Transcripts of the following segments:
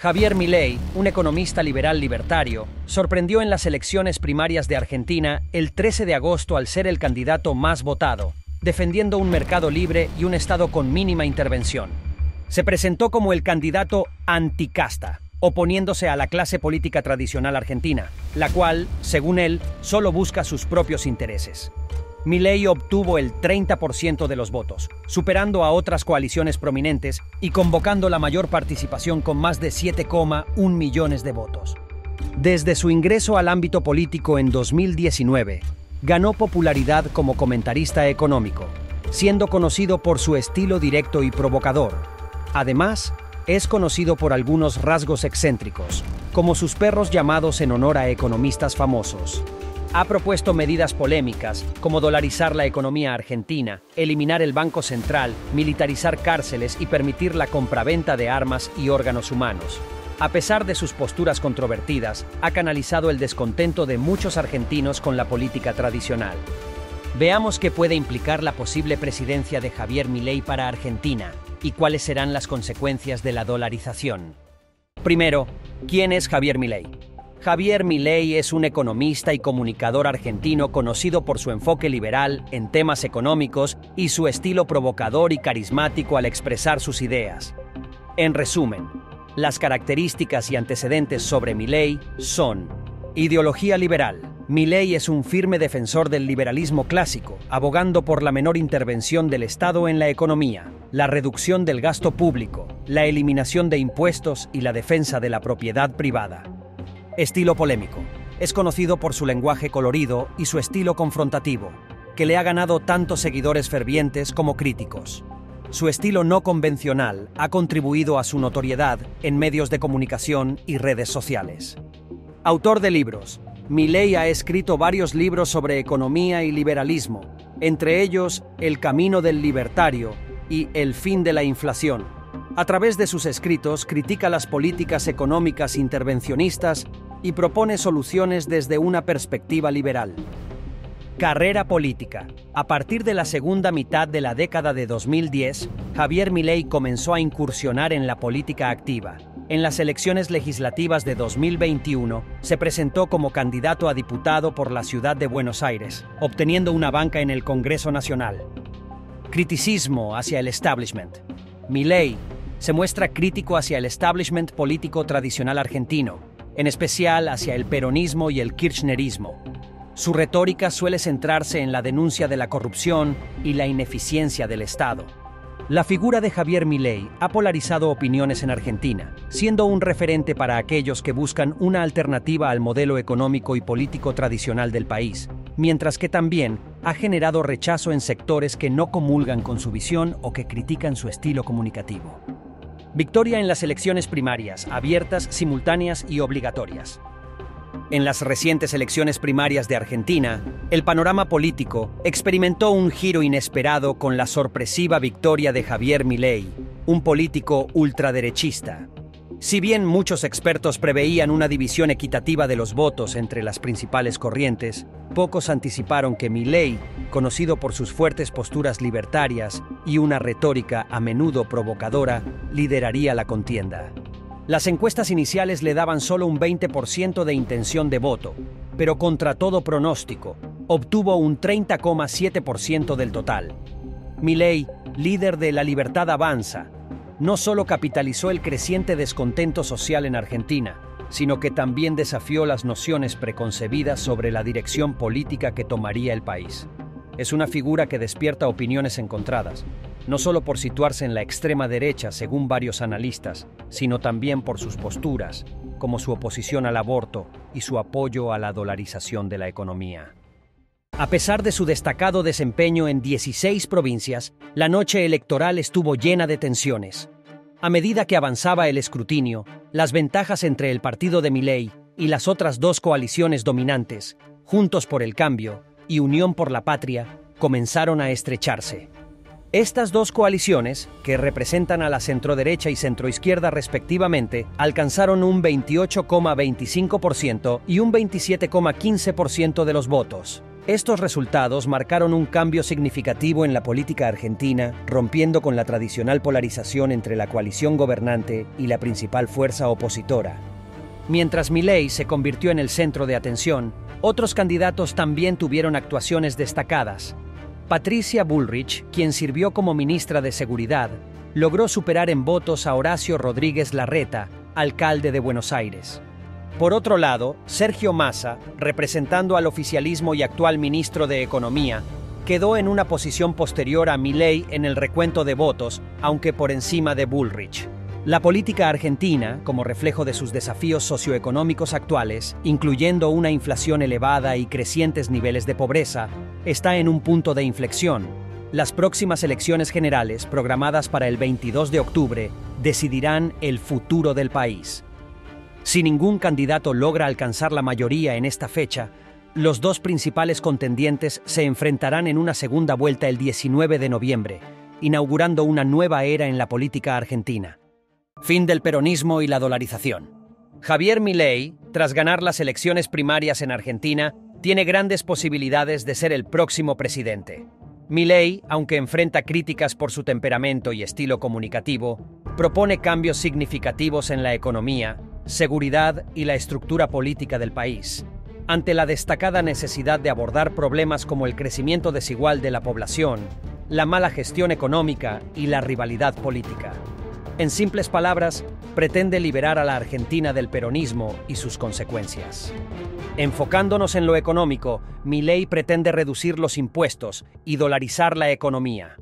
Javier Milei, un economista liberal libertario, sorprendió en las elecciones primarias de Argentina el 13 de agosto al ser el candidato más votado, defendiendo un mercado libre y un Estado con mínima intervención. Se presentó como el candidato anticasta, oponiéndose a la clase política tradicional argentina, la cual, según él, solo busca sus propios intereses. Milei obtuvo el 30% de los votos, superando a otras coaliciones prominentes y convocando la mayor participación con más de 7,1 millones de votos. Desde su ingreso al ámbito político en 2019, ganó popularidad como comentarista económico, siendo conocido por su estilo directo y provocador. Además, es conocido por algunos rasgos excéntricos, como sus perros llamados en honor a economistas famosos ha propuesto medidas polémicas como dolarizar la economía argentina, eliminar el Banco Central, militarizar cárceles y permitir la compraventa de armas y órganos humanos. A pesar de sus posturas controvertidas, ha canalizado el descontento de muchos argentinos con la política tradicional. Veamos qué puede implicar la posible presidencia de Javier Milei para Argentina y cuáles serán las consecuencias de la dolarización. Primero, ¿quién es Javier Milei? Javier Milei es un economista y comunicador argentino conocido por su enfoque liberal en temas económicos y su estilo provocador y carismático al expresar sus ideas. En resumen, las características y antecedentes sobre Milei son Ideología liberal. Milei es un firme defensor del liberalismo clásico, abogando por la menor intervención del Estado en la economía, la reducción del gasto público, la eliminación de impuestos y la defensa de la propiedad privada. Estilo polémico. Es conocido por su lenguaje colorido y su estilo confrontativo, que le ha ganado tanto seguidores fervientes como críticos. Su estilo no convencional ha contribuido a su notoriedad en medios de comunicación y redes sociales. Autor de libros, Milley ha escrito varios libros sobre economía y liberalismo, entre ellos El camino del libertario y El fin de la inflación. A través de sus escritos critica las políticas económicas intervencionistas y propone soluciones desde una perspectiva liberal. Carrera política. A partir de la segunda mitad de la década de 2010, Javier Milei comenzó a incursionar en la política activa. En las elecciones legislativas de 2021, se presentó como candidato a diputado por la ciudad de Buenos Aires, obteniendo una banca en el Congreso Nacional. Criticismo hacia el establishment. Milei se muestra crítico hacia el establishment político tradicional argentino, en especial hacia el peronismo y el kirchnerismo. Su retórica suele centrarse en la denuncia de la corrupción y la ineficiencia del Estado. La figura de Javier Milei ha polarizado opiniones en Argentina, siendo un referente para aquellos que buscan una alternativa al modelo económico y político tradicional del país, mientras que también ha generado rechazo en sectores que no comulgan con su visión o que critican su estilo comunicativo. Victoria en las elecciones primarias, abiertas, simultáneas y obligatorias. En las recientes elecciones primarias de Argentina, el panorama político experimentó un giro inesperado con la sorpresiva victoria de Javier Milei, un político ultraderechista, si bien muchos expertos preveían una división equitativa de los votos entre las principales corrientes, pocos anticiparon que Milley, conocido por sus fuertes posturas libertarias y una retórica a menudo provocadora, lideraría la contienda. Las encuestas iniciales le daban solo un 20% de intención de voto, pero contra todo pronóstico, obtuvo un 30,7% del total. Milley, líder de La Libertad Avanza, no solo capitalizó el creciente descontento social en Argentina, sino que también desafió las nociones preconcebidas sobre la dirección política que tomaría el país. Es una figura que despierta opiniones encontradas, no solo por situarse en la extrema derecha, según varios analistas, sino también por sus posturas, como su oposición al aborto y su apoyo a la dolarización de la economía. A pesar de su destacado desempeño en 16 provincias, la noche electoral estuvo llena de tensiones. A medida que avanzaba el escrutinio, las ventajas entre el partido de Milei y las otras dos coaliciones dominantes, Juntos por el Cambio y Unión por la Patria, comenzaron a estrecharse. Estas dos coaliciones, que representan a la centroderecha y centroizquierda respectivamente, alcanzaron un 28,25% y un 27,15% de los votos. Estos resultados marcaron un cambio significativo en la política argentina, rompiendo con la tradicional polarización entre la coalición gobernante y la principal fuerza opositora. Mientras Milei se convirtió en el centro de atención, otros candidatos también tuvieron actuaciones destacadas. Patricia Bullrich, quien sirvió como ministra de Seguridad, logró superar en votos a Horacio Rodríguez Larreta, alcalde de Buenos Aires. Por otro lado, Sergio Massa, representando al oficialismo y actual ministro de Economía, quedó en una posición posterior a Milei en el recuento de votos, aunque por encima de Bullrich. La política argentina, como reflejo de sus desafíos socioeconómicos actuales, incluyendo una inflación elevada y crecientes niveles de pobreza, está en un punto de inflexión. Las próximas elecciones generales, programadas para el 22 de octubre, decidirán el futuro del país. Si ningún candidato logra alcanzar la mayoría en esta fecha, los dos principales contendientes se enfrentarán en una segunda vuelta el 19 de noviembre, inaugurando una nueva era en la política argentina. Fin del peronismo y la dolarización. Javier Milei, tras ganar las elecciones primarias en Argentina, tiene grandes posibilidades de ser el próximo presidente. Milei, aunque enfrenta críticas por su temperamento y estilo comunicativo, propone cambios significativos en la economía seguridad y la estructura política del país, ante la destacada necesidad de abordar problemas como el crecimiento desigual de la población, la mala gestión económica y la rivalidad política. En simples palabras, pretende liberar a la Argentina del peronismo y sus consecuencias. Enfocándonos en lo económico, mi ley pretende reducir los impuestos y dolarizar la economía.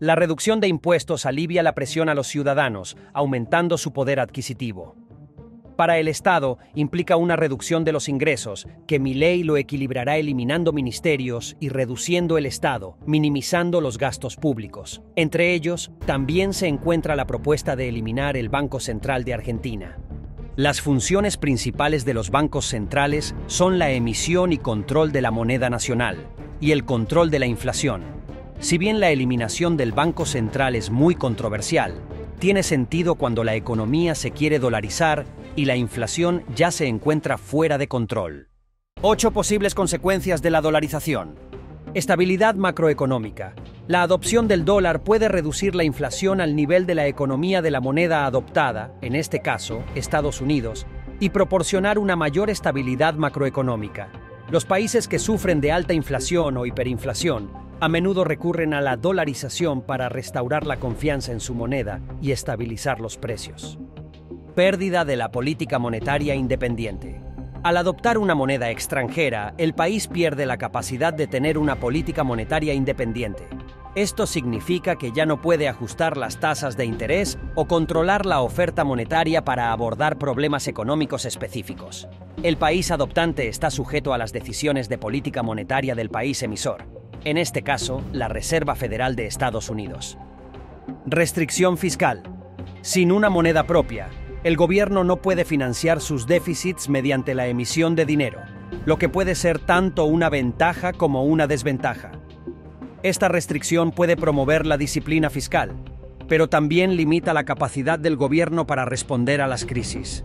La reducción de impuestos alivia la presión a los ciudadanos, aumentando su poder adquisitivo. Para el Estado implica una reducción de los ingresos, que mi ley lo equilibrará eliminando ministerios y reduciendo el Estado, minimizando los gastos públicos. Entre ellos, también se encuentra la propuesta de eliminar el Banco Central de Argentina. Las funciones principales de los bancos centrales son la emisión y control de la moneda nacional y el control de la inflación. Si bien la eliminación del Banco Central es muy controversial, tiene sentido cuando la economía se quiere dolarizar y la inflación ya se encuentra fuera de control. Ocho posibles consecuencias de la dolarización. Estabilidad macroeconómica. La adopción del dólar puede reducir la inflación al nivel de la economía de la moneda adoptada, en este caso, Estados Unidos, y proporcionar una mayor estabilidad macroeconómica. Los países que sufren de alta inflación o hiperinflación a menudo recurren a la dolarización para restaurar la confianza en su moneda y estabilizar los precios. Pérdida de la política monetaria independiente. Al adoptar una moneda extranjera, el país pierde la capacidad de tener una política monetaria independiente. Esto significa que ya no puede ajustar las tasas de interés o controlar la oferta monetaria para abordar problemas económicos específicos. El país adoptante está sujeto a las decisiones de política monetaria del país emisor, en este caso, la Reserva Federal de Estados Unidos. Restricción fiscal. Sin una moneda propia, el gobierno no puede financiar sus déficits mediante la emisión de dinero, lo que puede ser tanto una ventaja como una desventaja. Esta restricción puede promover la disciplina fiscal, pero también limita la capacidad del gobierno para responder a las crisis.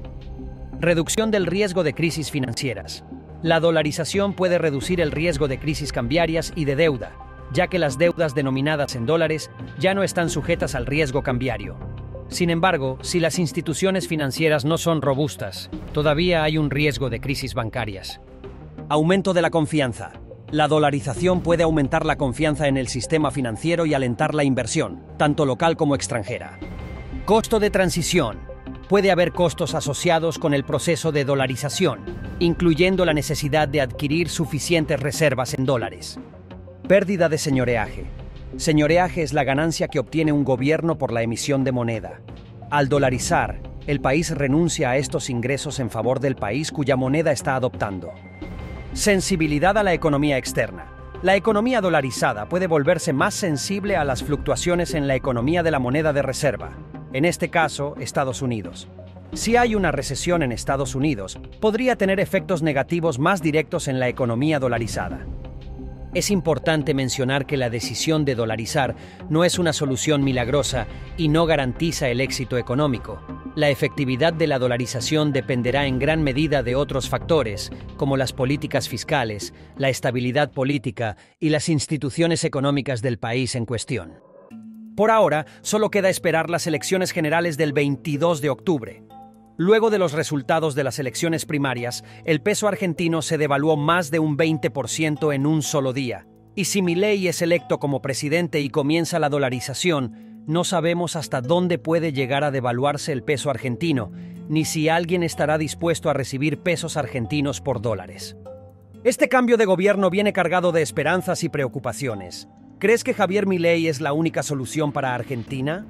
Reducción del riesgo de crisis financieras. La dolarización puede reducir el riesgo de crisis cambiarias y de deuda, ya que las deudas denominadas en dólares ya no están sujetas al riesgo cambiario. Sin embargo, si las instituciones financieras no son robustas, todavía hay un riesgo de crisis bancarias. Aumento de la confianza. La dolarización puede aumentar la confianza en el sistema financiero y alentar la inversión, tanto local como extranjera. Costo de transición. Puede haber costos asociados con el proceso de dolarización, incluyendo la necesidad de adquirir suficientes reservas en dólares. Pérdida de señoreaje. Señoreaje es la ganancia que obtiene un gobierno por la emisión de moneda. Al dolarizar, el país renuncia a estos ingresos en favor del país cuya moneda está adoptando. Sensibilidad a la economía externa. La economía dolarizada puede volverse más sensible a las fluctuaciones en la economía de la moneda de reserva, en este caso, Estados Unidos. Si hay una recesión en Estados Unidos, podría tener efectos negativos más directos en la economía dolarizada. Es importante mencionar que la decisión de dolarizar no es una solución milagrosa y no garantiza el éxito económico. La efectividad de la dolarización dependerá en gran medida de otros factores, como las políticas fiscales, la estabilidad política y las instituciones económicas del país en cuestión. Por ahora, solo queda esperar las elecciones generales del 22 de octubre. Luego de los resultados de las elecciones primarias, el peso argentino se devaluó más de un 20% en un solo día. Y si Milei es electo como presidente y comienza la dolarización, no sabemos hasta dónde puede llegar a devaluarse el peso argentino, ni si alguien estará dispuesto a recibir pesos argentinos por dólares. Este cambio de gobierno viene cargado de esperanzas y preocupaciones. ¿Crees que Javier Milei es la única solución para Argentina?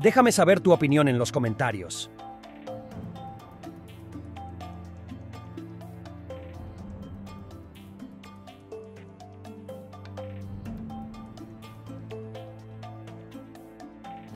Déjame saber tu opinión en los comentarios.